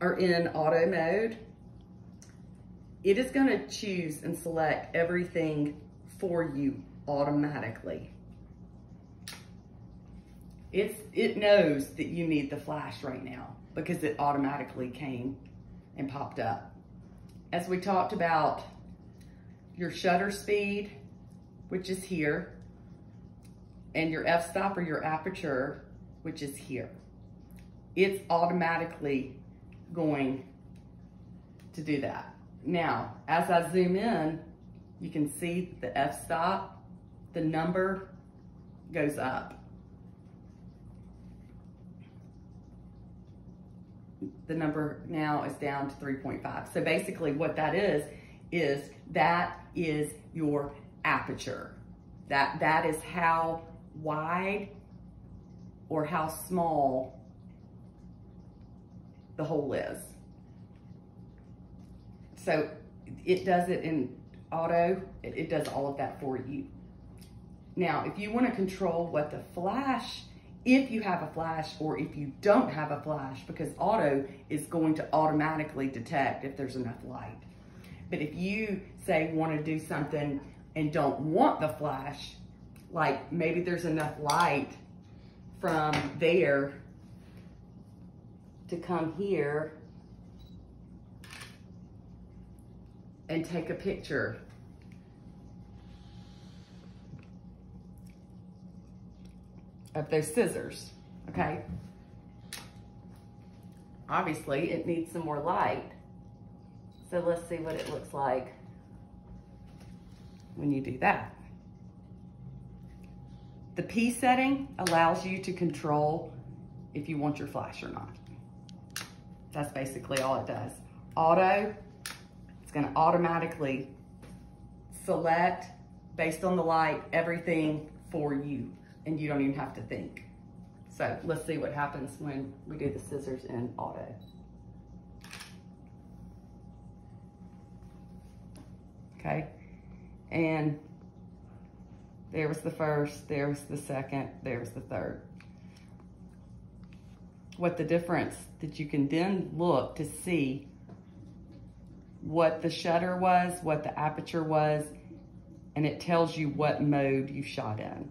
are in auto mode, it is gonna choose and select everything for you automatically. It's, it knows that you need the flash right now because it automatically came and popped up. As we talked about your shutter speed, which is here, and your f-stop or your aperture, which is here. It's automatically going to do that. Now, as I zoom in, you can see the f-stop, the number goes up. The number now is down to 3.5. So basically what that is, is that is your aperture. That, that is how wide or how small the hole is. So it does it in auto, it, it does all of that for you. Now, if you wanna control what the flash, if you have a flash or if you don't have a flash, because auto is going to automatically detect if there's enough light. But if you say wanna do something and don't want the flash, like maybe there's enough light from there to come here and take a picture. of those scissors, okay? Obviously, it needs some more light. So let's see what it looks like when you do that. The P setting allows you to control if you want your flash or not. That's basically all it does. Auto, it's gonna automatically select based on the light, everything for you, and you don't even have to think. So let's see what happens when we do the scissors in auto. Okay, and there was the first, there was the second, there was the third. What the difference that you can then look to see what the shutter was, what the aperture was, and it tells you what mode you shot in.